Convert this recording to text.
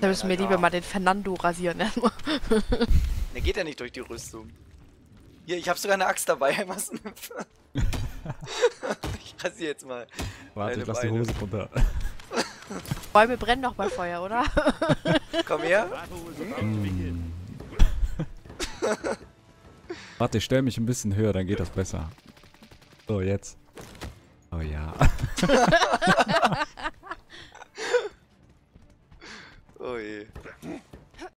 Da müssen wir lieber ja. mal den Fernando rasieren erstmal. Der geht ja nicht durch die Rüstung. Hier, ich habe sogar eine Axt dabei. Was? ich rasiere jetzt mal. Warte, Deine ich lass die Beine. Hose runter. Bäume brennen doch bei Feuer, oder? Komm her. Mm. Warte, ich stell mich ein bisschen höher, dann geht das besser. So, jetzt. Oh ja. Oi.